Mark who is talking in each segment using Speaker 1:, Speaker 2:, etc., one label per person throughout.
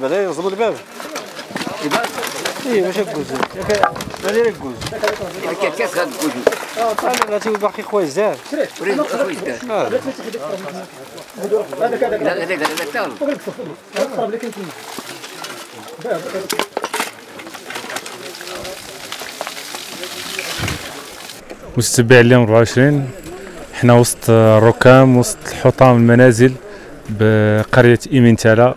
Speaker 1: بعدا يغزبوا الباب إيه باش يكوز ما داير يكوز
Speaker 2: كاس كاس غاد كوجو
Speaker 1: آه طالع راه باقي خويا زاد.
Speaker 2: وريد خويا كاس
Speaker 1: آه
Speaker 2: هذاك هذاك هذاك تاعو
Speaker 3: متتبع اليوم 24 حنا وسط الركام وسط الحطام المنازل بقرية إيمنتالا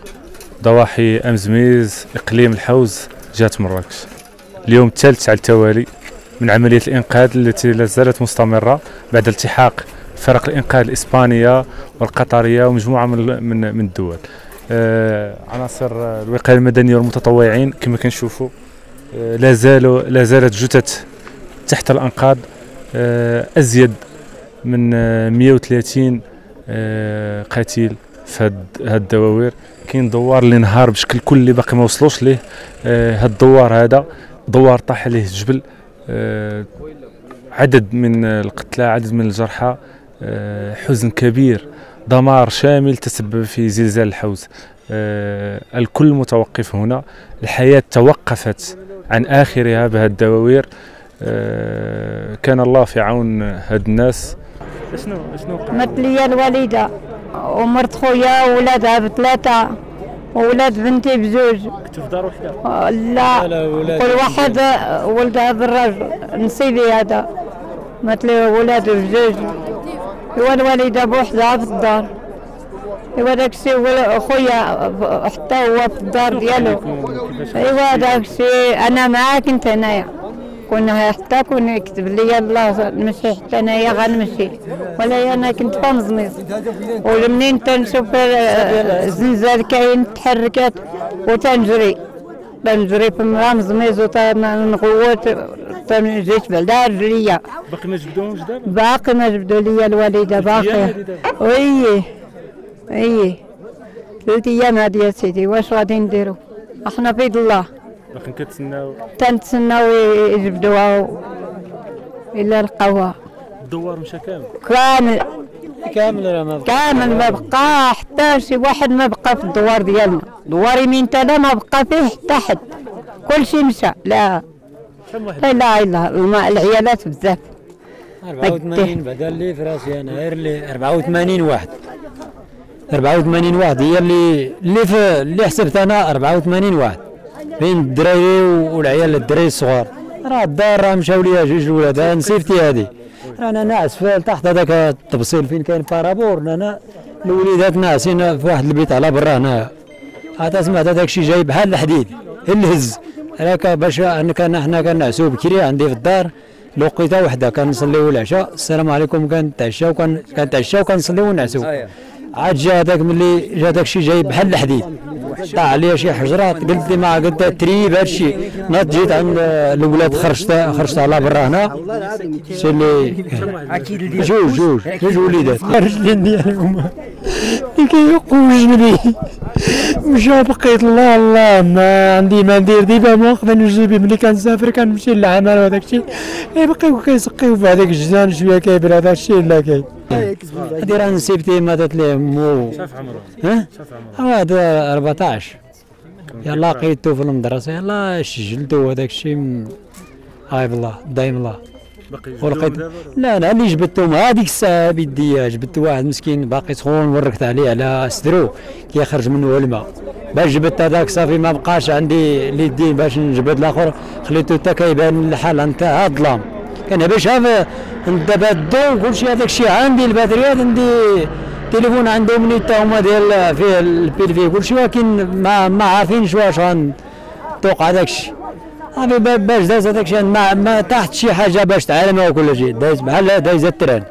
Speaker 3: ضواحي أمزميز إقليم الحوز. جهة مراكش اليوم الثالث على التوالي من عملية الإنقاذ التي لا زالت مستمرة بعد التحاق فرق الإنقاذ الإسبانية والقطرية ومجموعة من من, من الدول. آه عناصر الوقاية المدنية والمتطوعين كما كنشوفوا آه لا زالوا لا زالت جثث تحت الأنقاض آه أزيد من آه 130 آه قتيل. في هاد هاد الدواوير كاين دوار اللي نهار بشكل كلي باقي ما وصلوش ليه. آه هاد الدوار هذا دوار طاح عليه الجبل. آه عدد من القتلى عدد من الجرحى آه حزن كبير. دمار شامل تسبب في زلزال الحوز. آه الكل متوقف هنا. الحياة توقفت عن آخرها بهذه الدواوير آه كان الله في عون هاد الناس. شنو شنو
Speaker 4: مات لي الوالدة. ومرت خويا وولادها بثلاثة وولاد بنتي بزوج.
Speaker 3: كنتوا في دار وحدة؟
Speaker 4: آه، لا كل واحد ولدها بالراجل نسيبي هذا. مات لي ولاد بزوج. ايوا الوالدة بوحدها في الدار. ايوا داكشي خويا حتى هو في الدار ديالو. ايوا داكشي أنا معاه كنت هنايا. كنا حتى كون يكتب لي الله نمشي حتى انايا غنمشي. ولا أنا كنت فمزميز ولمنين تنشوف آه، الزلزال كاين تحركات وتنجري. تنجري في مرمزميز وتنغوت تنجيت بعدا رجليا.
Speaker 3: باقي ما جبدوهمش دابا
Speaker 4: باقي ما جبدوا لي الوالدة باقي. وي اي ثلاث أيام هادي يا سيدي واش غادي نديرو؟ إحنا في يد الله.
Speaker 3: باقي كتسناو
Speaker 4: تنتسناو يجبدوها الا لقاوها
Speaker 3: الدوار مشى كامل.
Speaker 4: كامل.
Speaker 1: كامل راه ما
Speaker 4: كامل ما بقى حتى شي واحد ما بقى في الدوار ديالنا. دوار يمين تالا ما بقى فيه حتى حد كل شيء مشى. لا. لا إلا الله. العيالات بزاف.
Speaker 5: 84 بعدا اللي في راسي أنا غير اللي 84 واحد. 84 واحد هي اللي اللي في اللي حسبت أنا 84 واحد. بين الدراري والعيال الدراري الصغار. راه الدار راه مشاو ليا جوج الولاد أنا نسيفتي هذه أنا ناعس تحت هذاك التبصيل فين كاين بارابور أنا الوليدات ناعسين في واحد البيت على برا هنا. هذا سمعت هذاك الشيء جاي بحال الحديد الهز. هذاك باش انا حنا كنعسو بكري عندي في الدار الوقيته وحده كنصليو العشاء. السلام عليكم كنتعشاو كن- كنتعشاو كنصليو ونعسو عاد جا هذاك ملي جا داك الشيء جاي بحال الحديد. طاع عليا شي حجرات قلت لي ما قلت تريب هذا الشيء ناض جيت عند الاولاد خرجت خرجت على برا هنا. شي اللي جوج جوج. جوج وليدات. الرجلين ديالهم كيقوجني مشى بقيت الله الله ما عندي ما ندير ديما ما نقدر نجيب ملي كنسافر كنمشي للعمل وهذاك الشيء. يبقيو كيسقيو في هذاك الجزان شوية كيبر هذاك الشيء لا كاين هادي راه نسيبتي ماتت ليه مو.
Speaker 3: شاف عمره.
Speaker 5: ها؟
Speaker 3: شاف عمره.
Speaker 5: هذا 14 يلا لقيتو في المدرسة يلا سجلتو هذاك الشيء. هاي بالله دايم الله. ولقيت لا لا اللي جبدتهم هذيك الساعة بيديا جبدت واحد مسكين باقي سخون وركت عليه على صدرو كيخرج منه الماء باش جبدت هذاك صافي ما بقاش عندي اليدين باش نجبد الآخر. خليته حتى كيبان الحال انتهى الظلام كان باش دابا الضوء كل شيء هذاك الشيء عندي الباتريات عندي تليفون عندهم نيتا هما ديال فيه ال pile فيه كل شيء ولكن ما ما عارفينش واش غنتوقع هذاك الشيء. صافي با- باش داز هذاك الشيء ما, ما تحت شي حاجة باش تعلمها وكل شيء. داز بحال داز ال train.